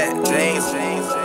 bad James.